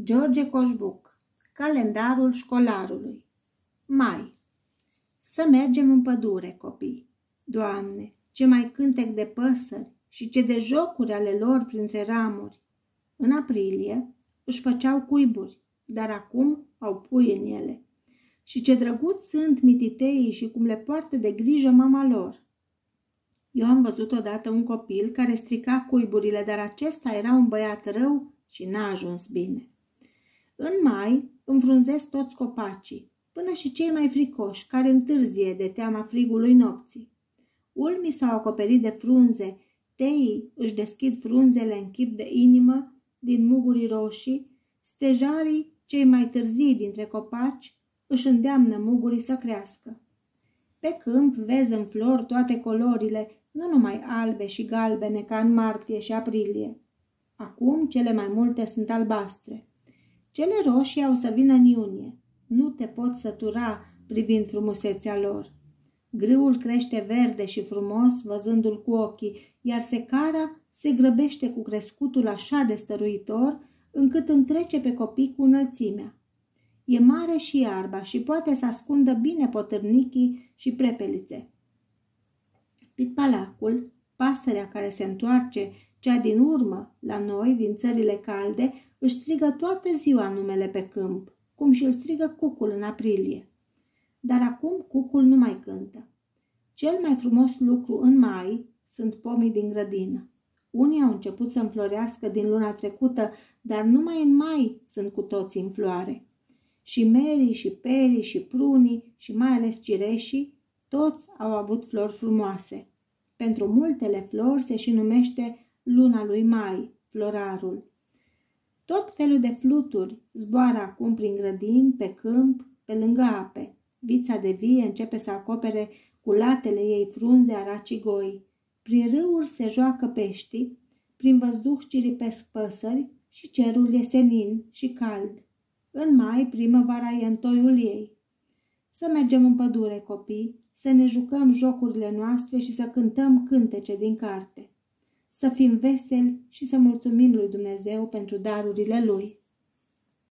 George Coșbuc Calendarul școlarului Mai Să mergem în pădure, copii. Doamne, ce mai cântec de păsări și ce de jocuri ale lor printre ramuri. În aprilie își făceau cuiburi, dar acum au pui în ele. Și ce drăguți sunt mititeii și cum le poartă de grijă mama lor. Eu am văzut odată un copil care strica cuiburile, dar acesta era un băiat rău și n-a ajuns bine. În mai înfrunzesc toți copacii, până și cei mai fricoși, care întârzie de teama frigului nopții. Ulmii s-au acoperit de frunze, teii își deschid frunzele în chip de inimă din muguri roșii, stejarii, cei mai târzii dintre copaci, își îndeamnă mugurii să crească. Pe câmp vezi în flori toate colorile, nu numai albe și galbene ca în martie și aprilie. Acum cele mai multe sunt albastre. Cele roșii au să vină în iunie. Nu te poți sătura privind frumusețea lor. Grâul crește verde și frumos, văzându-l cu ochii, iar secara se grăbește cu crescutul așa de stăruitor, încât întrece pe copii cu înălțimea. E mare și iarba și poate să ascundă bine potârnichii și prepelițe. Pitpalacul, pasărea care se întoarce cea din urmă la noi, din țările calde, își strigă toată ziua numele pe câmp, cum și îl strigă cucul în aprilie. Dar acum cucul nu mai cântă. Cel mai frumos lucru în mai sunt pomii din grădină. Unii au început să înflorească din luna trecută, dar numai în mai sunt cu toții în floare. Și merii, și perii, și prunii, și mai ales cireșii, toți au avut flori frumoase. Pentru multele flori se și numește luna lui mai, florarul. Tot felul de fluturi zboară acum prin grădini, pe câmp, pe lângă ape. Vița de vie începe să acopere cu latele ei frunze aracii goi. Prin râuri se joacă peștii, prin văzduh ciripesc păsări și cerul e senin și cald. În mai, primăvara e în toiul ei. Să mergem în pădure, copii, să ne jucăm jocurile noastre și să cântăm cântece din carte să fim veseli și să mulțumim lui Dumnezeu pentru darurile Lui.